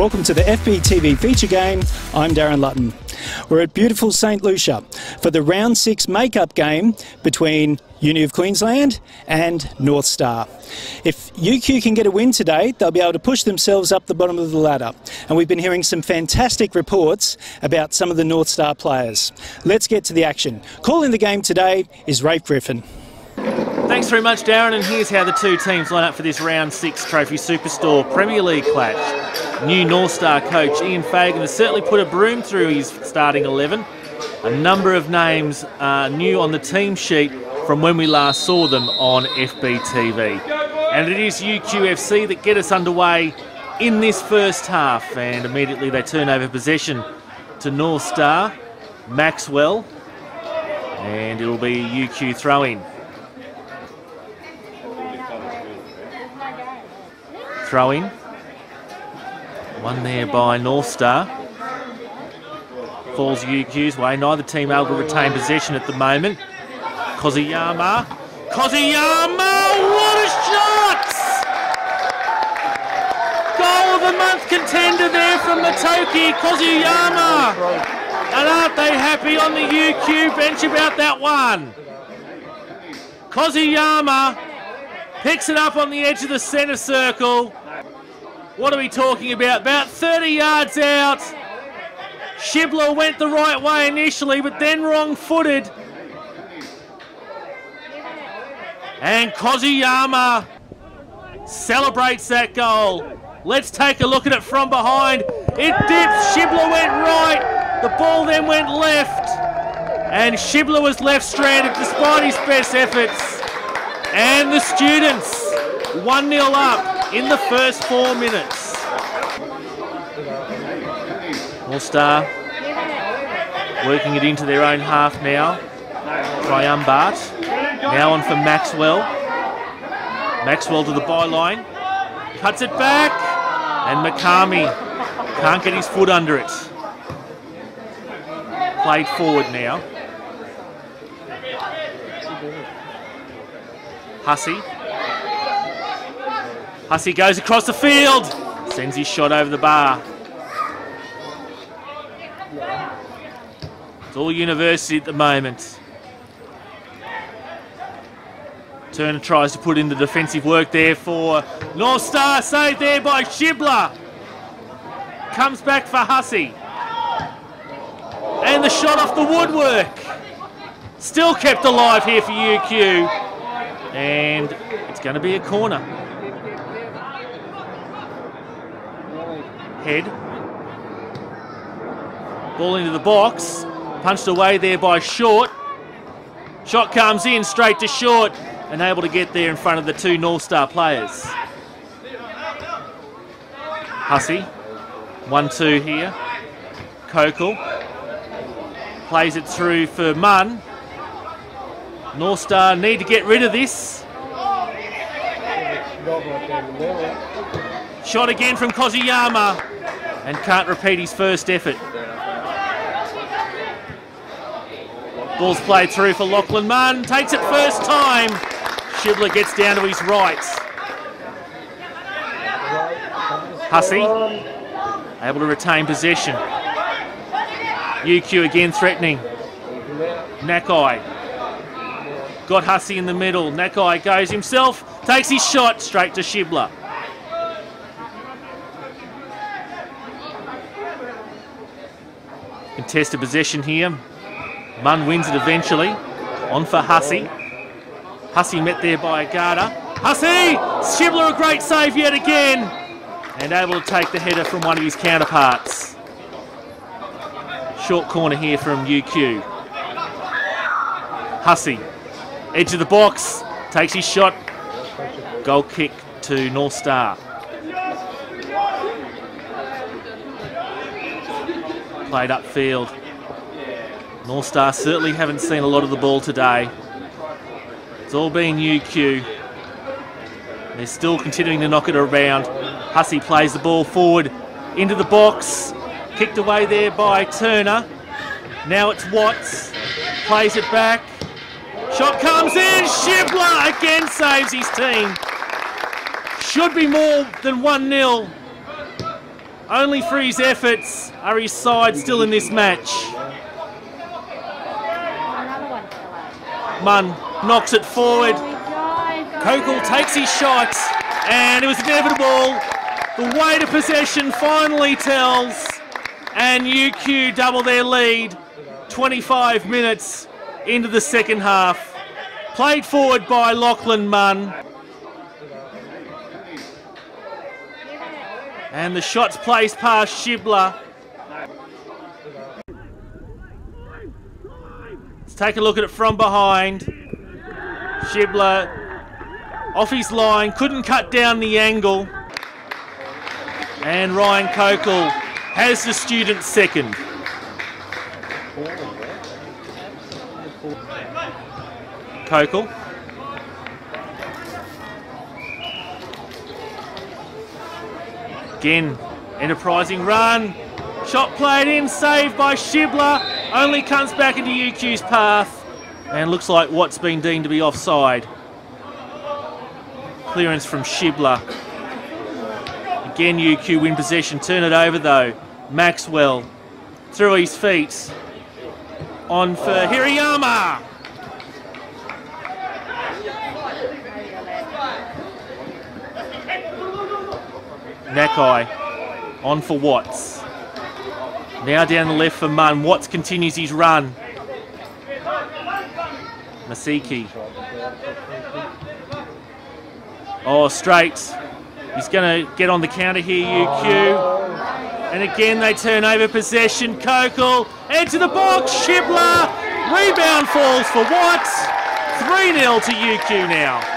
Welcome to the FBTV feature game. I'm Darren Lutton. We're at beautiful St Lucia for the round six make-up game between Uni of Queensland and North Star. If UQ can get a win today, they'll be able to push themselves up the bottom of the ladder. And we've been hearing some fantastic reports about some of the North Star players. Let's get to the action. Calling the game today is Rafe Griffin. Thanks very much, Darren. And here's how the two teams line up for this round six Trophy Superstore Premier League clash. New North Star coach Ian Fagan has certainly put a broom through his starting 11. A number of names are new on the team sheet from when we last saw them on FBTV. And it is UQFC that get us underway in this first half. And immediately they turn over possession to North Star, Maxwell, and it'll be UQ throw in. Throw in. One there by North Star. Falls UQ's way. Neither team able to retain possession at the moment. Koziyama. Koziyama! What a shot! Goal of the month contender there from Matoki Koziyama. And aren't they happy on the UQ bench about that one? Koziyama picks it up on the edge of the centre circle. What are we talking about? About 30 yards out. Shibler went the right way initially, but then wrong footed. And Koziyama celebrates that goal. Let's take a look at it from behind. It dips. Shibler went right. The ball then went left. And Shibler was left stranded despite his best efforts. And the students 1 0 up in the first four minutes. All Star working it into their own half now. Triumbat. Now on for Maxwell. Maxwell to the byline. Cuts it back. And Makami can't get his foot under it. Played forward now. Hussey Hussey goes across the field. Sends his shot over the bar. It's all university at the moment. Turner tries to put in the defensive work there for North Star. Saved there by Shibler. Comes back for Hussey. And the shot off the woodwork. Still kept alive here for UQ. And it's going to be a corner. Head. Ball into the box. Punched away there by Short. Shot comes in straight to Short and able to get there in front of the two North Star players. Hussey. 1-2 here. Kokol. Plays it through for Munn. North Star need to get rid of this. Shot again from Koziyama and can't repeat his first effort. Ball's played through for Lachlan Munn. Takes it first time. Shibler gets down to his right. Hussey able to retain possession. UQ again threatening. Nakai got Hussey in the middle. Nakai goes himself, takes his shot straight to Shibler. Contested possession here. Munn wins it eventually. On for Hussey. Hussey met there by Agata. Hussey! Shibler a great save yet again. And able to take the header from one of his counterparts. Short corner here from UQ. Hussey. Edge of the box. Takes his shot. Goal kick to North Star. Played upfield. North Star certainly haven't seen a lot of the ball today. It's all been UQ. They're still continuing to knock it around. Hussey plays the ball forward into the box. Kicked away there by Turner. Now it's Watts. Plays it back. Shot comes in. Shibler again saves his team. Should be more than 1 0 Only through his efforts are his side still in this match. Munn knocks it forward. Kokol takes his shot, and it was inevitable. The weight of possession finally tells, and UQ double their lead 25 minutes into the second half. Played forward by Lachlan Munn. And the shot's placed past Shibler. Let's take a look at it from behind. Shibler off his line, couldn't cut down the angle. And Ryan Kokol has the student second. Kokol. Again, enterprising run. Shot played in, saved by Shibler. Only comes back into UQ's path. And looks like what's been deemed to be offside. Clearance from Shibler. Again, UQ win possession. Turn it over though. Maxwell through his feet. On for Hirayama. Nakai on for Watts. Now down the left for Munn. Watts continues his run. Masiki. Oh, straight. He's going to get on the counter here, UQ. And again, they turn over possession. Kokol into the box. Shibler. Rebound falls for Watts. 3 0 to UQ now.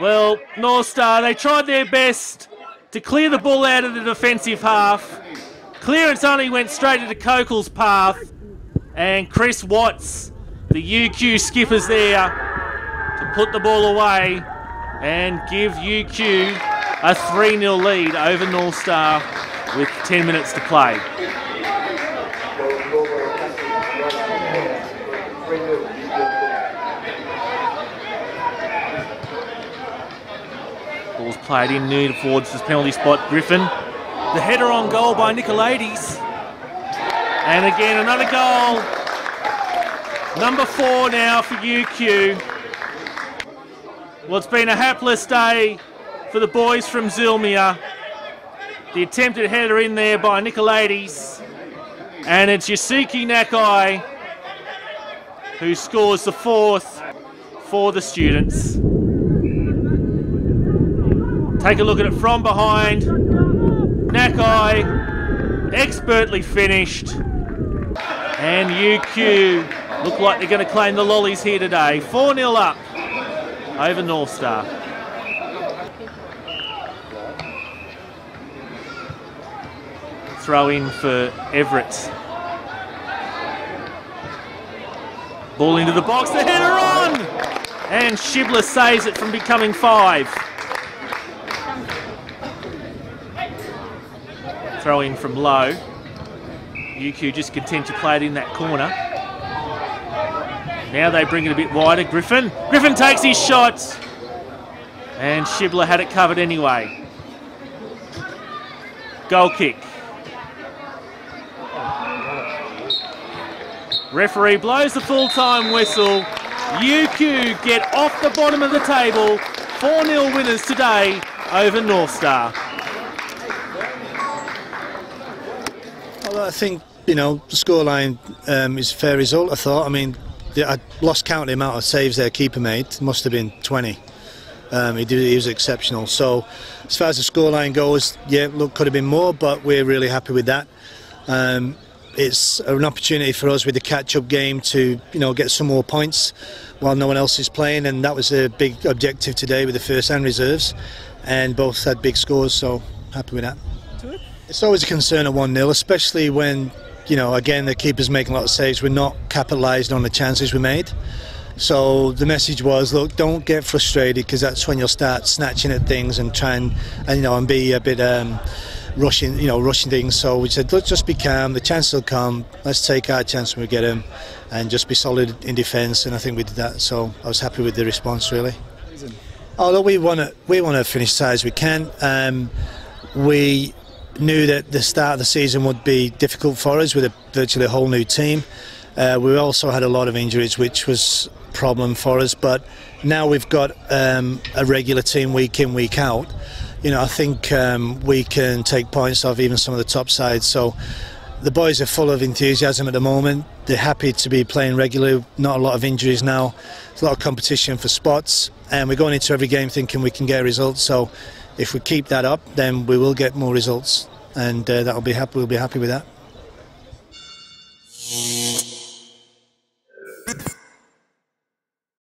Well, North Star, they tried their best to clear the ball out of the defensive half. Clearance only went straight into Kokol's path. And Chris Watts, the UQ skippers there, to put the ball away and give UQ a 3 0 lead over North Star with 10 minutes to play. Played in near towards his penalty spot. Griffin. The header on goal by Nicolaides. And again, another goal. Number four now for UQ. Well, it's been a hapless day for the boys from Zillmere. The attempted header in there by Nicolaides. And it's Yasuki Nakai who scores the fourth for the students. Take a look at it from behind. Nakai, expertly finished. And UQ look like they're going to claim the lollies here today. 4 0 up over North Star. Throw in for Everett. Ball into the box, the header on! And Shibler saves it from becoming five. Throw in from low. UQ just content to play it in that corner. Now they bring it a bit wider. Griffin. Griffin takes his shot. And Shibler had it covered anyway. Goal kick. Referee blows the full-time whistle. UQ get off the bottom of the table. 4-0 winners today over North Star. Well, I think you know the scoreline um, is a fair result. I thought. I mean, I lost count of the amount of saves their keeper made. It must have been 20. Um, he, did, he was exceptional. So, as far as the scoreline goes, yeah, look, could have been more, but we're really happy with that. Um, it's an opportunity for us with the catch-up game to, you know, get some more points while no one else is playing, and that was a big objective today with the first and reserves, and both had big scores. So happy with that. It's always a concern at 1 0, especially when, you know, again, the keeper's making a lot of saves. We're not capitalised on the chances we made. So the message was, look, don't get frustrated because that's when you'll start snatching at things and try and, you know, and be a bit um, rushing, you know, rushing things. So we said, let's just be calm. The chance will come. Let's take our chance when we get him, and just be solid in defence. And I think we did that. So I was happy with the response, really. Although we want to, we want to finish as high as we can. Um, we knew that the start of the season would be difficult for us with a virtually a whole new team. Uh, we also had a lot of injuries, which was a problem for us. But now we've got um, a regular team week in, week out. You know, I think um, we can take points off even some of the top sides. So the boys are full of enthusiasm at the moment. They're happy to be playing regularly. Not a lot of injuries now. There's a lot of competition for spots, and we're going into every game thinking we can get results. So if we keep that up, then we will get more results, and uh, that'll be happy. We'll be happy with that.